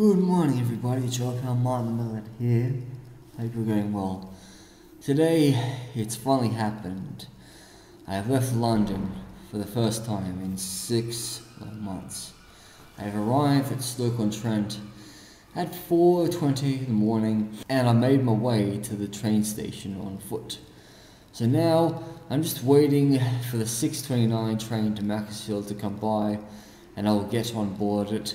Good morning, everybody. Joe Martin Millett here. Hope you're going well. Today, it's finally happened. I have left London for the first time in six months. I have arrived at Stoke-on-Trent at 4.20 in the morning and I made my way to the train station on foot. So now, I'm just waiting for the 6.29 train to Macclesfield to come by and I will get on board it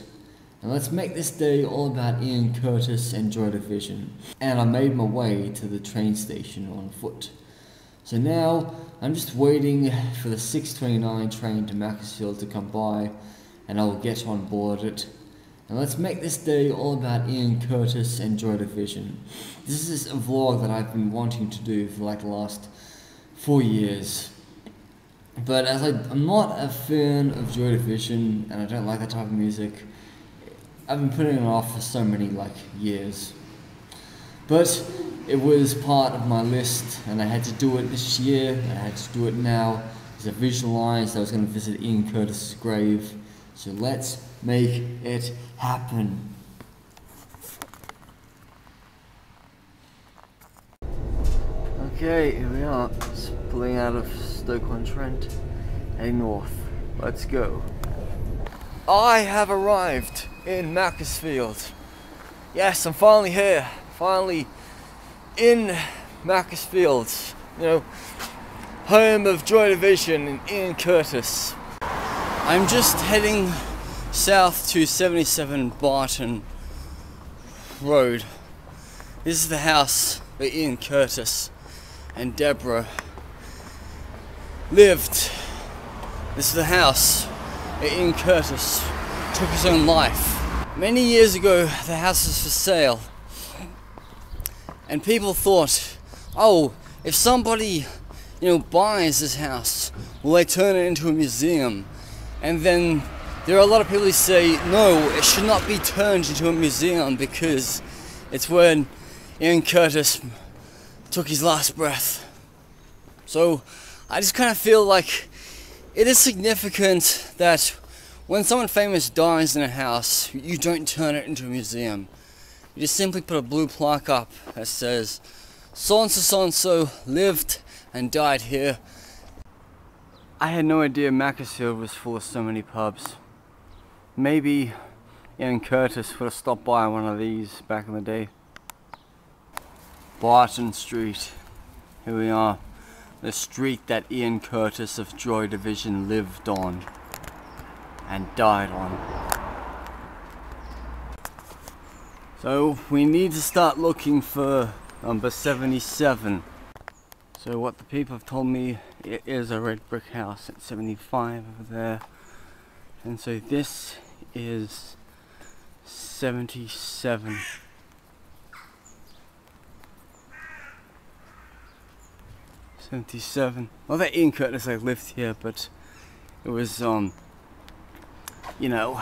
and let's make this day all about Ian Curtis and Joy Division. And I made my way to the train station on foot. So now I'm just waiting for the 6.29 train to Macclesfield to come by and I will get on board it. And let's make this day all about Ian Curtis and Joy Division. This is a vlog that I've been wanting to do for like the last four years. But as I, I'm not a fan of Joy Division and I don't like that type of music, I've been putting it off for so many like years. But it was part of my list and I had to do it this year and I had to do it now because I visualized I was going to visit Ian Curtis's grave. So let's make it happen. Okay, here we are, pulling out of Stoke-on-Trent, heading north. Let's go. I have arrived in Macclesfield. Yes, I'm finally here. Finally in Macclesfield. You know, home of Joy Division and Ian Curtis. I'm just heading south to 77 Barton Road. This is the house where Ian Curtis and Deborah lived. This is the house where Ian Curtis took his own life. Many years ago, the house was for sale, and people thought, oh, if somebody, you know, buys this house, will they turn it into a museum? And then there are a lot of people who say, no, it should not be turned into a museum because it's when Ian Curtis took his last breath. So I just kind of feel like it is significant that when someone famous dies in a house, you don't turn it into a museum. You just simply put a blue plaque up that says, so and so so and so lived and died here. I had no idea Macclesfield was full of so many pubs. Maybe Ian Curtis would have stopped by one of these back in the day. Barton Street. Here we are. The street that Ian Curtis of Joy Division lived on and died on. So we need to start looking for number 77. So what the people have told me it is a red brick house at 75 over there. And so this is 77. Seventy-seven. Well, that Ian Curtis like lived here, but it was um you know,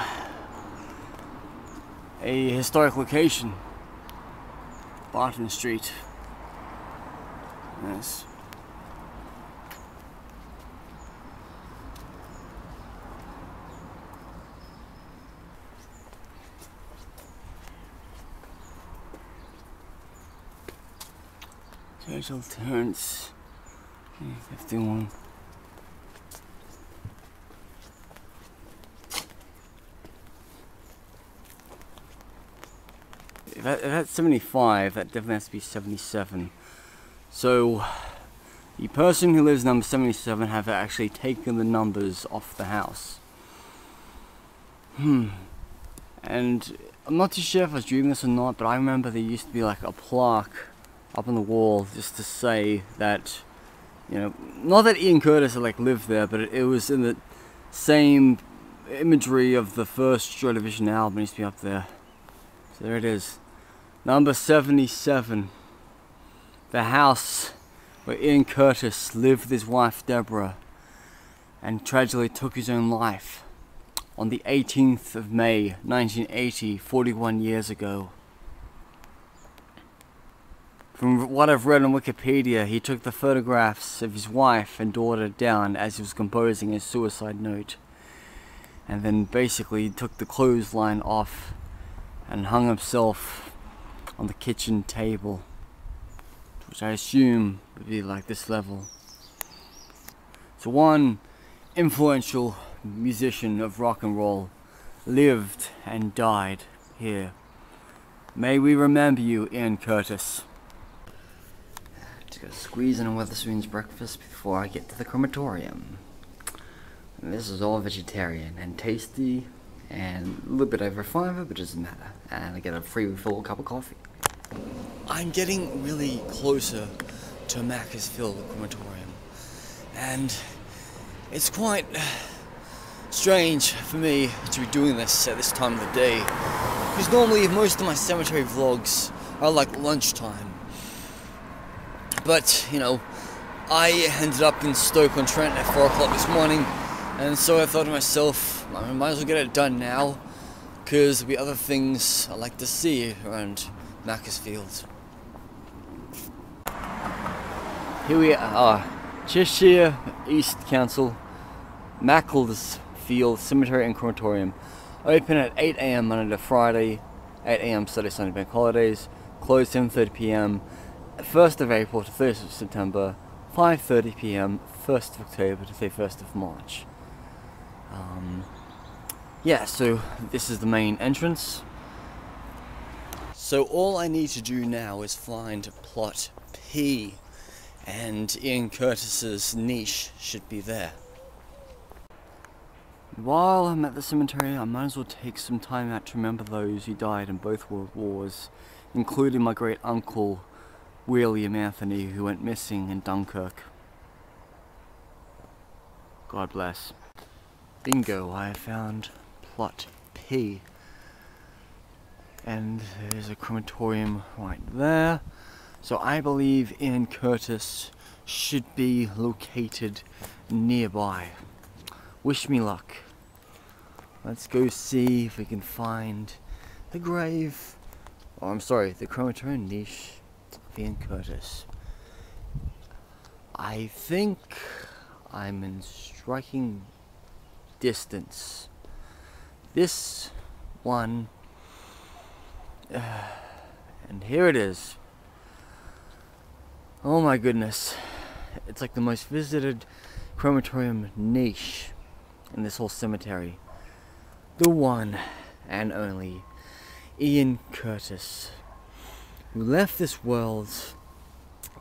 a historic location. Barton Street. Yes. Churchill Terrace, 51. If, that, if that's 75, that definitely has to be 77. So, the person who lives number 77 have actually taken the numbers off the house. Hmm. And I'm not too sure if I was dreaming this or not, but I remember there used to be like a plaque up on the wall just to say that, you know, not that Ian Curtis had like lived there, but it, it was in the same imagery of the first Joy Division album used to be up there. So there it is. Number 77. The house where Ian Curtis lived with his wife Deborah and tragically took his own life on the 18th of May 1980, 41 years ago. From what I've read on Wikipedia, he took the photographs of his wife and daughter down as he was composing his suicide note. And then basically took the clothesline off and hung himself on the kitchen table, which I assume would be like this level. So one influential musician of rock and roll lived and died here. May we remember you, Ian Curtis. Just gotta squeeze in a Wetherspoon's breakfast before I get to the crematorium. And this is all vegetarian and tasty and a little bit over fiber, but it doesn't matter. And I get a free refill cup of coffee. I'm getting really closer to Macclesfield crematorium, and it's quite uh, strange for me to be doing this at this time of the day, because normally most of my cemetery vlogs are like lunchtime. But, you know, I ended up in Stoke-on-Trent at 4 o'clock this morning, and so I thought to myself, I might as well get it done now, because there'll be other things I like to see around Macclesfield. Here we are, Cheshire East Council, Macclesfield Cemetery and Crematorium. Open at 8am Monday to Friday, 8am Saturday, Sunday, bank holidays, closed 7.30pm, 1st of April to 30th of September, 5.30pm, 1st of October to 31st of March. Um, yeah, so this is the main entrance. So all I need to do now is find plot P, and Ian Curtis's niche should be there. While I'm at the cemetery, I might as well take some time out to remember those who died in both world wars, including my great uncle, William Anthony, who went missing in Dunkirk. God bless. Bingo, I have found plot P. And there's a crematorium right there. So I believe Ian Curtis should be located nearby. Wish me luck. Let's go see if we can find the grave. Oh, I'm sorry, the crematorium niche of Ian Curtis. I think I'm in striking distance. This one, and here it is. Oh my goodness. It's like the most visited crematorium niche in this whole cemetery. The one and only Ian Curtis, who left this world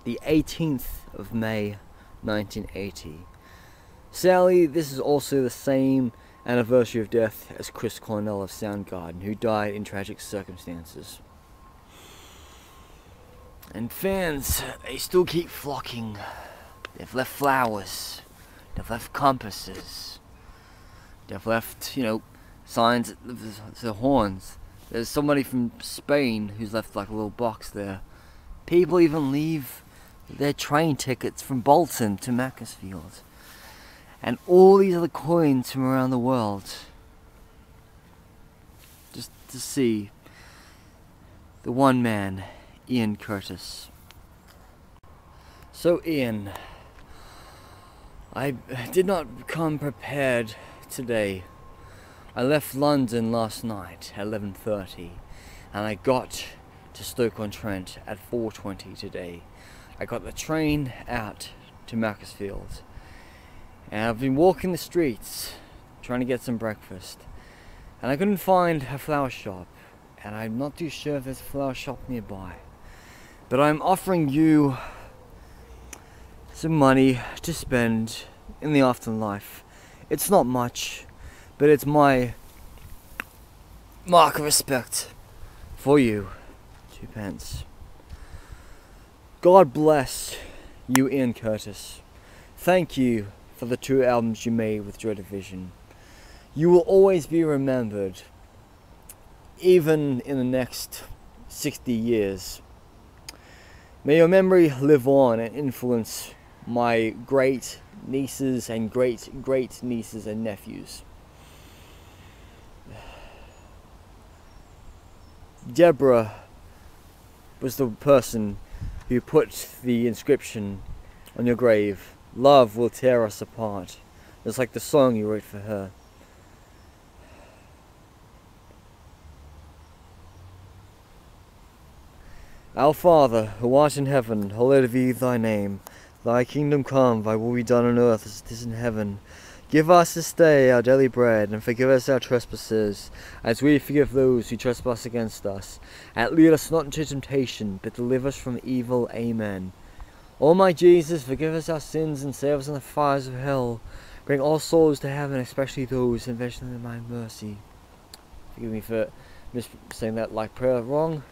the 18th of May 1980 Sadly, this is also the same anniversary of death as Chris Cornell of Soundgarden, who died in tragic circumstances. And fans, they still keep flocking. They've left flowers. They've left compasses. They've left, you know, signs, the horns. There's somebody from Spain who's left like a little box there. People even leave their train tickets from Bolton to Macclesfield and all these other coins from around the world just to see the one man, Ian Curtis. So Ian, I did not come prepared today. I left London last night at 11.30 and I got to Stoke-on-Trent at 4.20 today. I got the train out to Macclesfield and I've been walking the streets trying to get some breakfast. And I couldn't find a flower shop. And I'm not too sure if there's a flower shop nearby. But I'm offering you some money to spend in the afterlife. It's not much, but it's my mark of respect for you. Two pence. God bless you, Ian Curtis. Thank you for the two albums you made with Joy Division. You will always be remembered, even in the next 60 years. May your memory live on and influence my great nieces and great great nieces and nephews. Deborah was the person who put the inscription on your grave Love will tear us apart. It's like the song you wrote for her. Our Father, who art in heaven, hallowed be thy name. Thy kingdom come, thy will be done on earth as it is in heaven. Give us this day our daily bread, and forgive us our trespasses, as we forgive those who trespass against us. And lead us not into temptation, but deliver us from evil. Amen. O my Jesus, forgive us our sins and save us from the fires of hell. Bring all souls to heaven, especially those in of my mercy. Forgive me for mis saying that like prayer wrong.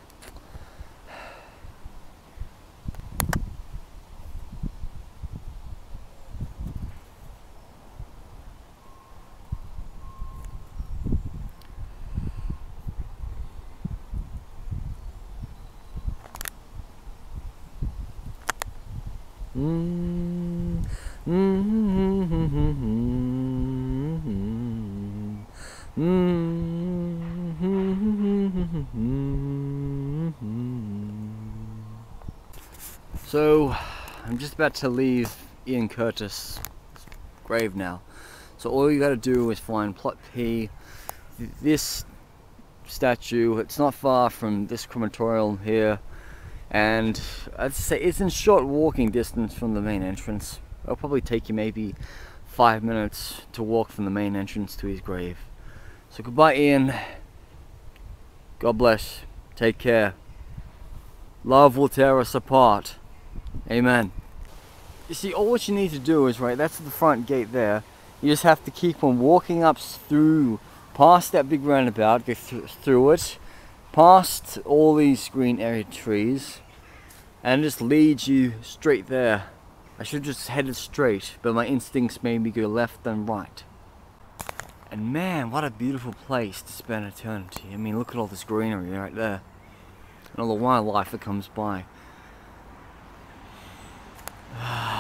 So, I'm just about to leave Ian Curtis' grave now. So all you gotta do is find plot P. This statue, it's not far from this crematorium here. And I'd say it's in short walking distance from the main entrance. It'll probably take you maybe five minutes to walk from the main entrance to his grave. So goodbye Ian. God bless. Take care. Love will tear us apart. Amen. You see, all what you need to do is, right, that's the front gate there. You just have to keep on walking up through, past that big roundabout, go th through it, past all these green area trees, and it just leads you straight there. I should have just headed straight, but my instincts made me go left and right. And man, what a beautiful place to spend eternity. I mean, look at all this greenery right there. And all the wildlife that comes by. Ah.